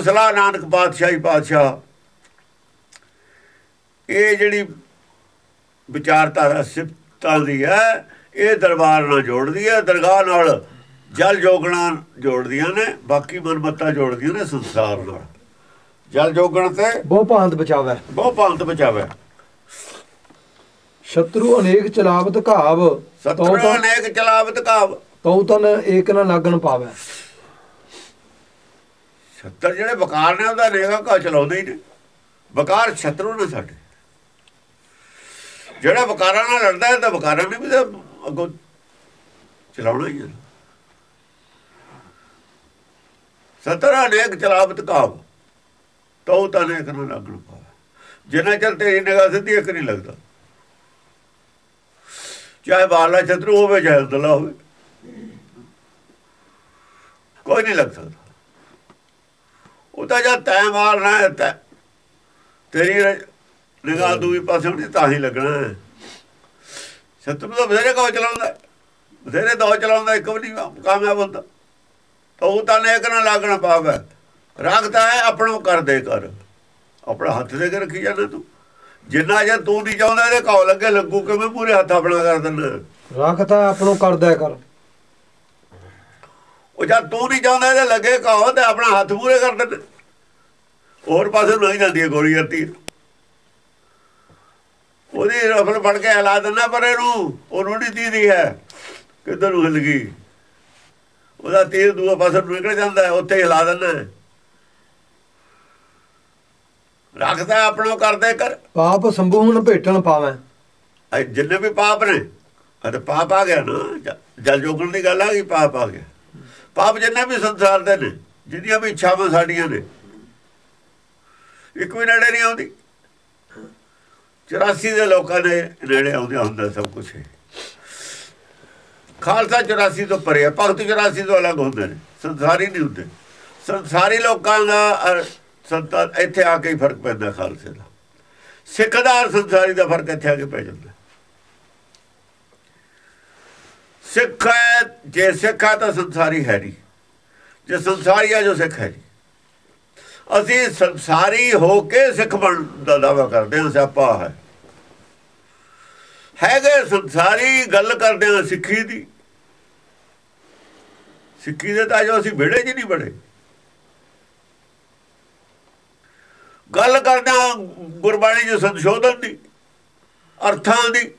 ਸਲਾਹ ਨਾਨਕ ਪਾਤਸ਼ਾਹੀ ਪਾਤਸ਼ਾਹ ਇਹ ਜਿਹੜੀ ਵਿਚਾਰਧਾਰਾ ਸਿਫਤਾਂ ਦੀ ਹੈ ਇਹ ਦਰਬਾਰ ਨਾਲ ਜੋੜਦੀ ਹੈ ਦਰਗਾਹ ਨਾਲ ਜਲ ਜੋਗਣਾ ਜੋੜਦੀਆਂ ਨੇ ਬਾਕੀ ਮਨਮੱਤਾ ਜੋੜਦੀਆਂ ਨੇ ਸੰਸਾਰ ਨਾਲ। ਜਲ ਜੋਗਣ ਤੇ ਬਹੁ ਭਾਂਤ ਬਚਾਵੈ। ਬਹੁ ਪੰਥ ਬਚਾਵੇ। ਸ਼ਤਰੂ ਅਨੇਕ ਚਲਾਵਤ ਘਾਵ ਸਤਰ ਅਨੇਕ ਚਲਾਵਤ ਕਾਵ ਤਉ ਤਨ ਏਕ ਨਾ ਲਾਗਣ ਪਾਵੈ। ਛੱਤਰ ਜਿਹੜੇ ਵਕਾਰ ਨੇ ਉਹਦਾ ਨੇਗਾ ਕਾ ਚਲਾਉਂਦੇ ਹੀ ਨੇ। ਵਕਾਰ ਛਤਰੂ ਨੇ ਸਾਡੇ। ਜਿਹੜਾ ਵਕਾਰਾਂ ਨਾਲ ਲੜਦਾ ਹੈ ਤਾਂ ਬਕਾਰਾਂ ਨੇ ਵੀ ਤਾਂ ਅੱਗੋਂ ਚਲਾਉਣਾ ਹੀ ਹੈ। ਸਤਰ ਅਨੇਕ ਚਲਾਵਤ ਕਾਵ ਤਉ ਤਾਂ ਅਨੇਕ ਨੂੰ ਲੱਗਣ ਪਾਵੇ ਜਿੰਨਾ ਚਿਰ ਤੇਰੀ ਨਿਗਾਹ ਸਿੱਧੀ ਇੱਕ ਨਹੀਂ ਲੱਗਦਾ। ਚਾਹੇ ਬਾਲਾ ਛਤਰੂ ਹੋਵੇ, ਚਾਹੇ ਉਦਲਾ ਹੋਵੇ। ਕੋਈ ਨਹੀਂ ਲੱਗ ਸਕਦਾ। ਉਹ ਤਾਂ ਜਦ ਤੈਂ ਮਾਰਨਾ ਹੈ ਤੈਂ ਤੇਰੀ ਨਿਗਾਹ ਦੂਈ ਪਾਸੇ ਨਹੀਂ ਤਾਂ ਹੀ ਲੱਗਣਾ। ਹੈ ਸ਼ਤਰੂ ਤਾਂ ਬਥੇਰੇ ਕੋ ਚਲਾਉਂਦਾ। ਬਥੇਰੇ ਦੋ ਚਲਾਉਂਦਾ ਇੱਕ ਵੀ ਨਹੀਂ ਕਾਮਯਾਬ ਹੁੰਦਾ। ਉਹ ਤਾਂ ਨੇਕ ਨਾ ਲੱਗਣਾ ਪਾਵੇ ਰੱਖਦਾ ਹੈ ਆਪਣੋ ਕਰਦੇ ਕਰ। ਆਪਣਾ ਹੱਥ ਦੇ ਕੇ ਰੱਖੀ ਜਾਂਦਾ ਤੂੰ। ਜਿੰਨਾ ਜੇ ਤੂੰ ਨਹੀਂ ਚਾਹੁੰਦਾ ਇਹਦੇ ਕੌ ਲੱਗੇ ਲੱਗੂ ਕਿਵੇਂ ਪੂਰੇ ਹੱਥ ਆਪਣਾ ਕਰ ਦਿੰਦਾ। ਰੱਖਤਾ ਆਪਣੋ ਕਰਦਾ ਕਰ। ਉਹ ਜਦ ਤੂੰ ਨਹੀਂ ਚਾਹੁੰਦਾ ਇਹਦੇ ਲੱਗੇ ਕਹੋ ਤੇ ਆਪਣਾ ਹੱਥ ਪੂਰੇ ਕਰ ਦਿੰਦੇ। ਹੋਰ ਪਾਸੇ ਨੂੰ ਨਹੀਂ ਜਾਂਦੀ ਹੈ ਗੋਲੀ ਤੀਰ ਉਹਦੀ ਰਫਲ ਫੜ ਕੇ ਹਿਲਾ ਦਿੰਦਾ ਪਰ ਇਹਨੂੰ ਉਹਨੂੰ ਨਹੀਂ ਦੀਦੀ ਹੈ। ਕਿੱਧਰ ਨੂੰ ਹਿਲ ਗਈ? ਉਹਦਾ ਤੀਰ ਦੂਆ ਪਾਸੇ ਨੂੰ ਨਿਕਲ ਜਾਂਦਾ ਉੱਥੇ ਹੀ ਹਿਲਾ ਦਿੰਦਾ। ਰੱਖਦਾ ਆਪਣੋ ਕਰਦੇ ਕਰ ਪਾਪ ਸੰਭੂਨ ਭੇਟਣ ਪਾਵੈ। ਜਿੰਨੇ ਵੀ ਪਾਪ ਨੇ ਅਤੇ ਪਾਪ ਆ ਗਿਆ ਨਾ ਜਲ ਜੋਗਣ ਦੀ ਗੱਲ ਆ ਗਈ ਪਾਪ ਆ ਗਿਆ। ਪਾਪ ਜਿੰਨੇ ਵੀ ਸੰਸਾਰ ਦੇ ਨੇ ਜਿੰਨੀਆਂ ਵੀ ਇੱਛਾਵਾਂ ਸਾਡੀਆਂ ਨੇ ਇੱਕ ਵੀ ਨੇੜੇ ਨਹੀਂ ਆਉਂਦੀ। 84 ਦੇ ਲੋਕਾਂ ਦੇ ਨੇੜੇ ਆਉਂਦੇ ਹੁੰਦਾ ਸਭ ਕੁਝ ਖਾਲਸਾ 84 ਤੋਂ ਪਰੇ ਹੈ ਭਗਤ 84 ਤੋਂ ਅਲੱਗ ਹੁੰਦੇ ਨੇ, ਸੰਸਾਰੀ ਨਹੀਂ ਹੁੰਦੇ। ਸੰਸਾਰੀ ਲੋਕਾਂ ਦਾ ਸੰਤਾਂ ਇੱਥੇ ਆ ਕੇ ਹੀ ਫ਼ਰਕ ਪੈਂਦਾ ਖਾਲਸੇ ਦਾ। ਸਿੱਖ ਦਾ ਔਰ ਸੰਸਾਰੀ ਦਾ ਫ਼ਰਕ ਇੱਥੇ ਆ ਕੇ ਪੈ ਜਾਂਦਾ। ਸਿੱਖ ਹੈ, ਜੇ ਸਿੱਖ ਹੈ ਤਾਂ ਸੰਸਾਰੀ ਹੈ ਨਹੀਂ। ਜੇ ਸੰਸਾਰੀ ਆ ਜੋ ਸਿੱਖ ਹੈ ਨਹੀਂ ਅਸੀਂ ਸੰਸਾਰੀ ਹੋ ਕੇ ਸਿੱਖ ਬਣ ਦਾ ਦਾਵਾ ਕਰਦੇ ਹਾਂ, ਸਿਆਪਾ ਹੈ। ਹੈਗੇ ਸੰਸਾਰੀ ਗੱਲ ਕਰਦੇ ਹਾਂ ਸਿੱਖੀ ਦੀ। ਸਿੱਖੀ ਦੇ ਤਾਂ ਜੋ ਅਸੀਂ ਵਿੜੇ ਜੀ ਨਹੀਂ ਬੜੇ ਗੱਲ ਕਰਦੇ ਹਾਂ ਗੁਰਬਾਣੀ ਦੇ ਸੰਸ਼ੋਧਨ ਦੀ, ਅਰਥਾਂ ਦੀ।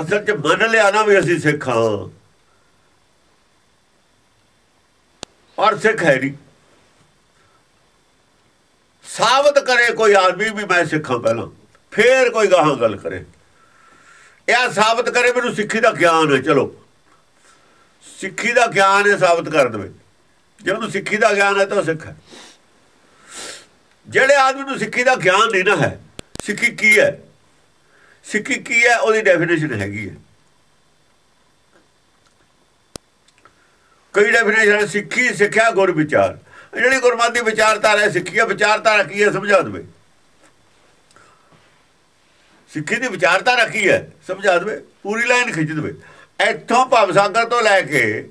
ਅਸਲ 'ਚ ਮੰਨ ਲਿਆ ਨਾ ਵੀ ਅਸੀਂ ਸਿੱਖ ਹਾਂ। ਸਿੱਖ ਹੈ ਨਹੀਂ। ਸਾਬਤ ਕਰੇ ਕੋਈ ਆਦਮੀ ਵੀ ਮੈਂ ਸਿੱਖਾਂ ਪਹਿਲਾਂ, ਫੇਰ ਕੋਈ ਗਾਹਾਂ ਗੱਲ ਕਰੇ। ਇਹ ਸਾਬਤ ਕਰੇ ਮੈਨੂੰ ਸਿੱਖੀ ਦਾ ਗਿਆਨ ਹੈ, ਚਲੋ। ਸਿੱਖੀ ਦਾ ਗਿਆਨ ਹੈ ਸਾਬਤ ਕਰ ਦੇਵੇ। ਜੇ ਉਹਨੂੰ ਸਿੱਖੀ ਦਾ ਗਿਆਨ ਹੈ ਤਾਂ ਸਿੱਖ ਹੈ। ਜਿਹੜੇ ਆਦਮੀ ਨੂੰ ਸਿੱਖੀ ਦਾ ਗਿਆਨ ਨਹੀਂ ਨਾ ਹੈ, ਸਿੱਖੀ ਕੀ ਹੈ? ਸਿੱਖੀ ਕੀ ਹੈ? ਉਹਦੀ ਡੈਫੀਨੇਸ਼ਨ ਹੈਗੀ ਹੈ। ਕਈ ਡੈਫੀਨੇਸ਼ਨ ਸਿੱਖੀ ਸਿੱਖਿਆ ਗੁਰ ਵਿਚਾਰ, ਜਿਹੜੀ ਗੁਰਮਤਿ ਦੀ ਵਿਚਾਰਧਾਰਾ ਸਿੱਖੀ ਹੈ ਵਿਚਾਰਧਾਰਾ ਕੀ ਹੈ ਸਮਝਾ ਦੇਵੇ। ਸਿੱਖੀ ਦੀ ਵਿਚਾਰਧਾਰਾ ਕੀ ਹੈ ਸਮਝਾ ਦੇਵੇ, ਪੂਰੀ ਲਾਈਨ ਖਿੱਚ ਦੇਵੇ। ਇੱਥੋਂ ਭਵਸਾਗਰ ਤੋਂ ਲੈ ਕੇ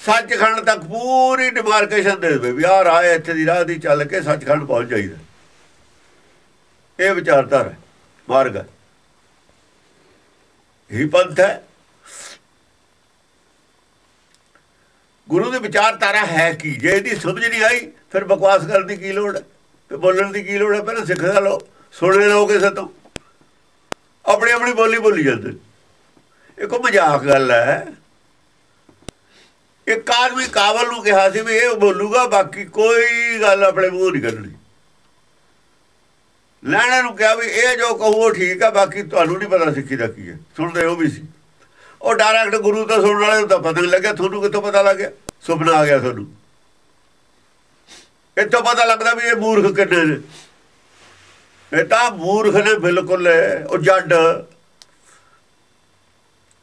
ਸੱਚਖੰਡ ਤੱਕ ਪੂਰੀ ਡਿਮਾਰਕੇਸ਼ਨ ਦੇ ਦੇਵੇ ਵੀ ਆਹ ਰਾਹ ਇੱਥੇ ਦੀ ਰਾਹ ਦੀ ਚੱਲ ਕੇ ਸੱਚਖੰਡ ਪਹੁੰਚ ਜਾਈਦਾ। ਇਹ ਵਿਚਾਰਧਾਰਾ ਮਾਰਗ ਹੈ। ਹੀ ਪੰਥ ਹੈ। ਗੁਰੂ ਦੀ ਵਿਚਾਰਧਾਰਾ ਹੈ ਕੀ? ਜੇ ਇਹਦੀ ਸਮਝ ਨਹੀਂ ਆਈ, ਫਿਰ ਬਕਵਾਸ ਕਰਨ ਦੀ ਕੀ ਲੋੜ ਹੈ? ਤੇ ਬੋਲਣ ਦੀ ਕੀ ਲੋੜ ਹੈ? ਪਹਿਲਾਂ ਸਿੱਖ ਦਾ ਲਓ ਸੁਣੇ ਲਓ ਕਿਸੇ ਤੋਂ। ਆਪਣੀ ਆਪਣੀ ਬੋਲੀ ਬੋਲੀ ਜਾਂਦੇ ਇਹ ਕੋ ਮਜ਼ਾਕ ਗੱਲ ਹੈ। ਇੱਕ ਆਦਮੀ ਕਾਬਲ ਨੂੰ ਕਿਹਾ ਸੀ ਵੀ ਇਹ ਬੋਲੂਗਾ, ਬਾਕੀ ਕੋਈ ਗੱਲ ਆਪਣੇ ਮੂੰਹ ਨਹੀਂ ਕਰਨੀ। ਲੈਣੇ ਨੂੰ ਕਿਹਾ ਵੀ ਇਹ ਜੋ ਕਹੂ ਉਹ ਠੀਕ ਹੈ ਬਾਕੀ ਤੁਹਾਨੂੰ ਨਹੀਂ ਪਤਾ ਸਿੱਖੀ ਦਾ ਕੀ ਹੈ। ਸੁਣਦੇ ਉਹ ਵੀ ਸੀ। ਉਹ ਡਾਇਰੈਕਟ ਗੁਰੂ ਤੋਂ ਸੁਣਨ ਵਾਲੇ ਨੂੰ ਤਾਂ ਪਤਾ ਨਹੀਂ ਲੱਗਿਆ, ਤੁਹਾਨੂੰ ਕਿੱਥੋਂ ਪਤਾ ਲੱਗਿਆ ਸੁਪਨਾ ਆ ਗਿਆ ਤੁਹਾਨੂੰ। ਇੱਥੋਂ ਪਤਾ ਲੱਗਦਾ ਵੀ ਇਹ ਮੂਰਖ ਕਿੰਨੇ ਨੇ। ਇਹ ਤਾਂ ਮੂਰਖ ਨੇ ਬਿਲਕੁਲ, ਉਹ ਜੱਡ।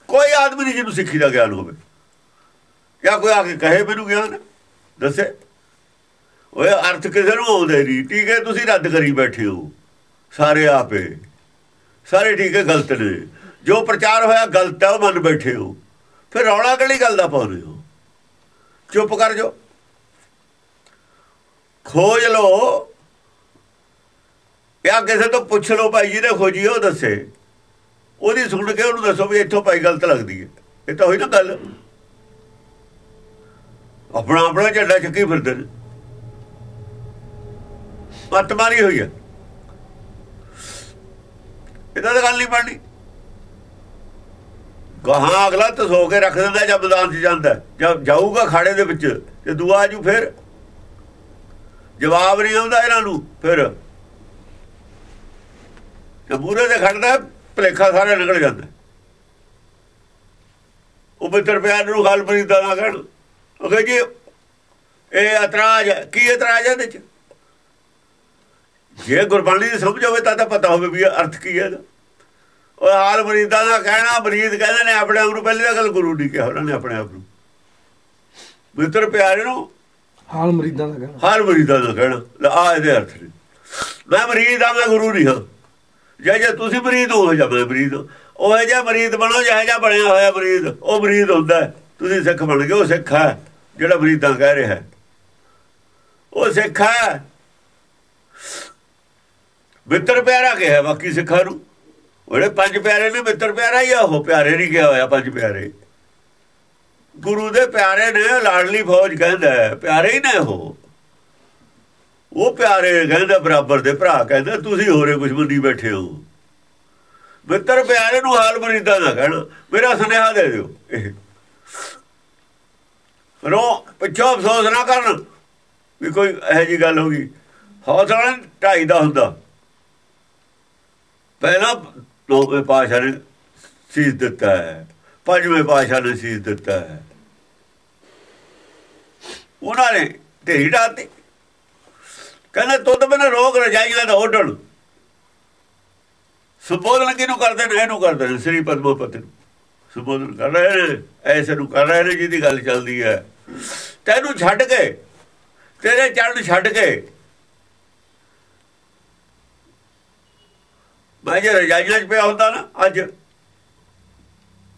ਕੋਈ ਆਦਮੀ ਨਹੀਂ ਜਿਹਨੂੰ ਸਿੱਖੀ ਦਾ ਗਿਆਨ ਹੋਵੇ। ਜਾਂ ਕੋਈ ਆ ਕੇ ਕਹੇ ਮੈਨੂੰ ਗਿਆਨ, ਦੱਸੇ। ਓਏ, ਅਰਥ ਕਿਸੇ ਨੂੰ ਆਉਂਦੇ ਨਹੀਂ। ਹੈ, ਤੁਸੀਂ ਰੱਦ ਕਰੀ ਬੈਠੇ ਹੋ। ਸਾਰੇ ਆਪੇ। ਸਾਰੇ ਠੀਕ ਹੈ, ਗਲਤ ਨੇ। ਜੋ ਪ੍ਰਚਾਰ ਹੋਇਆ ਗਲਤ ਹੈ ਉਹ ਮੰਨ ਬੈਠੇ ਹੋ। ਫਿਰ ਰੌਲਾ ਕਿਹੜੀ ਗੱਲ ਦਾ ਪਾਉਂਦੇ ਹੋ? ਚੁੱਪ ਕਰ ਜੋ ਖੋਜ ਲੋ ਜਾਂ ਕਿਸੇ ਤੋਂ ਪੁੱਛ ਲੋ ਭਾਈ ਜੀ ਨੇ ਖੋਜੀ, ਉਹ ਦੱਸੇ। ਉਹਦੀ ਸੁਣ ਕੇ ਉਹਨੂੰ ਦੱਸੋ ਵੀ ਇੱਥੋਂ ਭਾਈ ਗਲਤ ਲੱਗਦੀ ਹੈ। ਇਹ ਤਾਂ ਹੋਈ ਨਾ ਗੱਲ। ਆਪਣਾ ਆਪਣਾ ਝੰਡਾ ਚੱਕੀ ਫਿਰਦੇ ਨੇ। ਮੱਤ ਮਾਰੀ ਹੋਈ ਹੈ। ਇਹਦਾ ਤਾਂ ਗੱਲ ਨਹੀਂ ਬਣਨੀ। ਗਾਹਾਂ ਅਗਲਾ ਤਸੋ ਕੇ ਰੱਖ ਦਿੰਦਾ ਜਦ ਮੈਦਾਨ 'ਚ ਜਾਂਦਾ। ਜਦ ਜਾਊਗਾ ਖਾੜੇ ਦੇ ਵਿੱਚ ਤੇ ਦੂਆ ਆਜੂ ਫਿਰ। ਜਵਾਬ ਨਹੀਂ ਆਉਂਦਾ ਇਹਨਾਂ ਨੂੰ, ਫਿਰ। ਤੇ ਮੂਰੇ ਤੇ ਖੜਦਾ, ਭਲੇਖਾ ਸਾਰਾ ਨਿਕਲ ਜਾਂਦਾ। ਉਹ ਮਿੱਤਰ ਪਿਆਰ ਨੂੰ ਗੱਲ ਪਰੀਦਾ ਨਾ ਕਹਿਣ। ਉਹ ਕਹੇ ਜੀ, ਇਹ ਇਤਰਾਜ਼ ਹੈ। ਕੀ ਇਤਰਾਜ਼ ਹੈ ਇਹਦੇ ਚ? ਜੇ ਗੁਰਬਾਣੀ ਦੀ ਸਮਝ ਹੋਵੇ ਤਾਂ ਤਾਂ ਪਤਾ ਹੋਵੇ ਵੀ ਇਹ ਅਰਥ ਕੀ ਹੈ ਇਹਦਾ। ਉਹ ਹਾਲ ਮਰੀਦਾਂ ਦਾ ਕਹਿਣਾ ਮਰੀਦ ਕਹਿੰਦੇ ਨੇ ਆਪਣੇ ਆਪ ਨੂੰ ਪਹਿਲੀ ਤਾਂ ਗੱਲ ਗੁਰੂ ਨਹੀਂ ਕਿਹਾ ਉਹਨਾਂ ਨੇ ਆਪਣੇ ਆਪ ਨੂੰ। ਮਿੱਤਰ ਪਿਆਰੇ ਨੂੰ ਹਾਲ ਮਰੀਦਾਂ ਦਾ ਕਹਿਣਾ। ਹਾਲ ਮਰੀਦਾਂ ਦਾ ਕਹਿਣਾ ਆ ਇਹਦੇ ਅਰਥ ਨੇ। ਮੈਂ ਮਰੀਦ ਆ ਮੈਂ ਗੁਰੂ ਨਹੀਂ ਹਾਂ। ਜੇ ਜੇ ਤੁਸੀਂ ਮਰੀਦ ਹੋ ਜਾ ਮੈਂ ਮਰੀਦ ਹਾਂ। ਉਹ ਜਿਹਾ ਮਰੀਦ ਬਣੋ ਜਿਹੋ ਜਿਹਾ ਬਣਿਆ ਹੋਇਆ ਮਰੀਦ। ਉਹ ਮਰੀਦ ਹੁੰਦਾ। ਤੁਸੀਂ ਸਿੱਖ ਬਣ ਗਏ ਉਹ ਸਿੱਖ ਹੈ ਜਿਹੜਾ ਮਰੀਦਾਂ ਕਹਿ ਰਿਹਾ ਹੈ। ਉਹ ਸਿੱਖ ਹੈ। ਮਿੱਤਰ ਪਿਆਰਾ ਕਿਹਾ ਬਾਕੀ ਸਿੱਖਾਂ ਨੂੰ। ਉਹਦੇ ਪੰਜ ਪਿਆਰੇ ਨੇ, ਮਿੱਤਰ ਪਿਆਰਾ ਹੀ ਉਹ ਪਿਆਰੇ ਨਹੀਂ ਕਿਹਾ ਹੋਇਆ ਪੰਜ ਪਿਆਰੇ। ਗੁਰੂ ਦੇ ਪਿਆਰੇ ਨੇ, ਲਾਡਲੀ ਫੌਜ ਕਹਿੰਦਾ ਪਿਆਰੇ ਹੀ ਨੇ ਉਹ। ਉਹ ਪਿਆਰੇ ਕਹਿੰਦਾ, ਬਰਾਬਰ ਦੇ ਭਰਾ ਕਹਿੰਦਾ, ਤੁਸੀਂ ਹੋਰੇ ਕੁਝ ਮੰਨੀ ਬੈਠੇ ਹੋ। ਮਿੱਤਰ ਪਿਆਰੇ ਨੂੰ ਹਾਲ ਮਰੀਦਾਂ ਦਾ ਕਹਿਣਾ, ਮੇਰਾ ਸੁਨੇਹਾ ਦੇ ਦਿਓ। ਇਹ ਰੋ, ਪਿੱਛੋਂ ਅਫਸੋਸ ਨਾ ਕਰਨ ਵੀ ਕੋਈ ਇਹੋ ਜੀ ਗੱਲ ਹੋ ਗਈ। ਹੌਸਲਾ ਢਾਈ ਦਾ ਹੁੰਦਾ। ਪਹਿਲਾਂ ਨੌਵੇਂ ਪਾਸ਼ਾ ਨੇ ਸੀਸ ਦਿੱਤਾ ਹੈ। ਪੰਜਵੇਂ ਪਾਸ਼ਾ ਨੇ ਸੀਸ ਦਿੱਤਾ ਹੈ। ਉਹਨਾਂ ਨੇ ਢੇਰੀ ਡਾਤੀ। ਕਹਿੰਦੇ, ਤੁਧ ਬਿਨ ਰੋਗ ਰਜਾਈਆਂ ਦਾ ਓਢਣ ਸੰਬੋਧਨ ਕਿਹਨੂੰ ਕਰਦੇ ਨੇ? ਇਹਨੂੰ ਕਰਦੇ ਨੇ ਸ੍ਰੀ ਪਦਮਪਤੀ ਨੂੰ। ਸੰਬੋਧਨ ਕਰ ਰਹੇ ਨੇ, ਐਸੇ ਨੂੰ ਕਰ ਰਹੇ ਨੇ ਜਿਹਦੀ ਗੱਲ ਚੱਲਦੀ ਹੈ। ਤੈਨੂੰ ਛੱਡ ਕੇ, ਤੇਰੇ ਚਰਨ ਛੱਡ ਕੇ ਮੈਂ ਜੇ ਰਜਾਈਆਂ 'ਚ ਪਿਆ ਹੁੰਦਾ ਨਾ ਅੱਜ,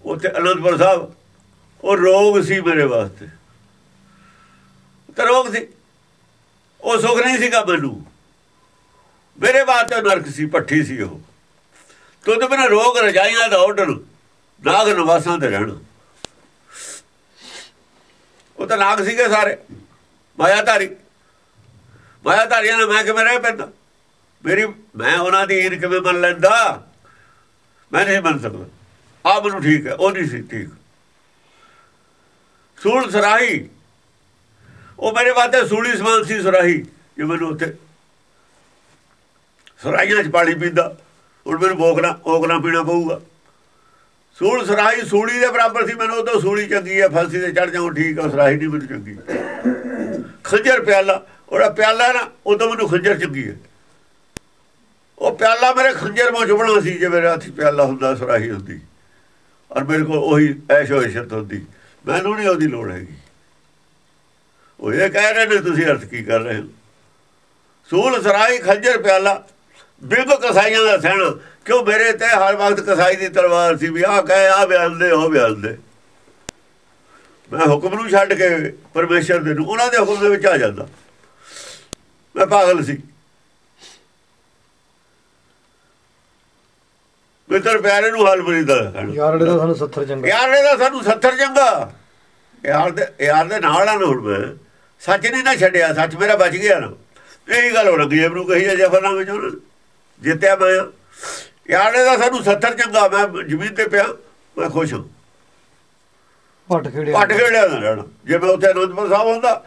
ਉੱਥੇ ਅਨੰਦਪੁਰ ਸਾਹਿਬ, ਉਹ ਰੋਗ ਸੀ ਮੇਰੇ ਵਾਸਤੇ। ਤੇ ਰੋਗ ਸੀ। ਉਹ ਸੁਖ ਨਹੀਂ ਸੀਗਾ ਮੈਨੂੰ। ਮੇਰੇ ਵਾਸਤੇ ਨਰਕ ਸੀ ਪੱਠੀ ਸੀ ਉਹ। ਤੁਧ ਬਿਨ ਰੋਗ ਰਜਾਈਆਂ ਦਾ ਆਰਡਰ ਨਾਗ ਨਿਵਾਸਾਂ ਤੇ ਰਹਿਣਾ। ਉਹ ਤਾਂ ਨਾਗ ਸੀਗੇ ਸਾਰੇ। ਮਾਇਆ ਧਾਰੀ। ਮਾਇਆ ਧਾਰੀਆਂ ਨਾਲ ਮੈਂ ਕਿਵੇਂ ਰਹਿ ਪੈਂਦਾ? ਮੇਰੀ ਮੈਂ ਉਹਨਾਂ ਦੀ ਈਰ ਕਿਵੇਂ ਮੰਨ ਲੈਂਦਾ? ਮੈਂ ਨਹੀਂ ਮੰਨ ਸਕਦਾ। ਆ ਮੈਨੂੰ ਠੀਕ ਹੈ, ਉਹ ਨਹੀਂ ਸੀ ਠੀਕ। ਸੂਲ ਸਰਾਹੀ। ਉਹ ਮੇਰੇ ਵਾਸਤੇ ਸੂਲੀ ਸਮਾਨ ਸੀ ਸਰਾਹੀ, ਜੇ ਮੈਨੂੰ ਉੱਥੇ ਸਰਾਈਆਂ 'ਚ ਪਾਣੀ ਪੀਂਦਾ, ਹੁਣ ਮੈਨੂੰ ਭੋਗਣਾ ਓਕਣਾ ਪੀਣਾ ਪਊਗਾ। ਸੂਲ ਸਰਾਹੀ ਸੂਲੀ ਦੇ ਬਰਾਬਰ ਸੀ, ਮੈਨੂੰ ਉਦੋਂ ਸੂਲੀ ਚੰਗੀ ਹੈ, ਫਾਂਸੀ ਤੇ ਚੜ ਜਾਉਂ ਠੀਕ ਹੈ ਸਰਾਹੀ ਨਹੀਂ ਮੈਨੂੰ ਚੰਗੀ। ਖੰਜਰ ਪਿਆਲਾ, ਉਹਦਾ ਪਿਆਲਾ ਨਾ ਉਦੋਂ ਮੈਨੂੰ ਖੰਜਰ ਚੰਗੀ ਹੈ। ਉਹ ਪਿਆਲਾ ਮੇਰੇ ਖੰਜਰ ਮੋਂ ਚੁਬਣਾ ਸੀ ਜੇ ਮੇਰੇ ਹੱਥ ਪਿਆਲਾ ਹੁੰਦਾ, ਸਰਾਹੀ ਹੁੰਦੀ। ਔਰ ਮੇਰੇ ਕੋਲ ਉਹੀ ਐਸ਼ੋ ਇਸ਼ਤ ਹੁੰਦੀ। ਮੈਨੂੰ ਨਹੀਂ ਉਹਦੀ ਲੋੜ ਹੈਗੀ। ਉਹ ਇਹ ਕਹਿ ਰਹੇ ਨੇ, ਤੁਸੀਂ ਅਰਥ ਕੀ ਕਰ ਰਹੇ ਹੋ? ਸੂਲ ਸਰਾਈ ਖੰਜਰ, ਪਿਆਲਾ ਬਿਗ ਕਸਾਈਆਂ ਦਾ ਸਹਿਣਾ। ਕਿਉਂ ਮੇਰੇ ਤੇ ਹਰ ਵਕਤ ਕਸਾਈ ਦੀ ਤਲਵਾਰ ਸੀ ਵੀ ਆਹ ਕਹੇ ਆ ਬਿਆਨ ਦੇ, ਉਹ ਬਿਆਨ ਦੇ। ਮੈਂ ਹੁਕਮ ਨੂੰ ਛੱਡ ਕੇ ਪਰਮੇਸ਼ਰ ਦੇ ਨੂੰ, ਉਹਨਾਂ ਦੇ ਹੁਕਮ ਦੇ ਵਿੱਚ ਆ ਜਾਂਦਾ। ਮੈਂ ਪਾਗਲ ਸੀ। ਮਿੱਤਰ ਪਿਆਰੇ ਨੂੰ ਹਾਲ ਬਰੀਦਾ ਯਾਰੜੇ ਦਾ ਸਾਨੂੰ 70 ਚੰਗਾ। ਯਾਰ ਇਹਦਾ ਸਾਨੂੰ 70 ਚੰਗਾ। ਯਾਰ ਦੇ ਯਾਰ ਦੇ ਨਾਲ ਆ ਨਾ ਹੁਣ ਮੈਂ। ਸੱਚ ਨਹੀਂ ਨਾ ਛੱਡਿਆ ਸੱਚ ਮੇਰਾ ਬਚ ਗਿਆ ਨਾ। ਇਹੀ ਗੱਲ ਹੋ ਲੱਗੀ ਜਬਰੂ ਕਹੀ ਹੈ ਜਫਰਨਾਮੇ ਚ ਉਹਨਾਂ ਨੇ ਜਿੱਤਿਆ ਮੈਂ। ਯਾਰ ਇਹਦਾ ਸਾਨੂੰ 70 ਚੰਗਾ ਮੈਂ ਜ਼ਮੀਨ ਤੇ ਪਿਆ ਮੈਂ ਖੁਸ਼ ਹਾਂ। ਪੱਟ ਖੇੜਿਆ। ਪੱਟ ਖੇੜਿਆ ਨਾ ਰਹਿਣਾ। ਜੇ ਮੈਂ ਉੱਥੇ ਅਨੰਦਪੁਰ ਸਾਹਿਬ ਹੁੰਦਾ।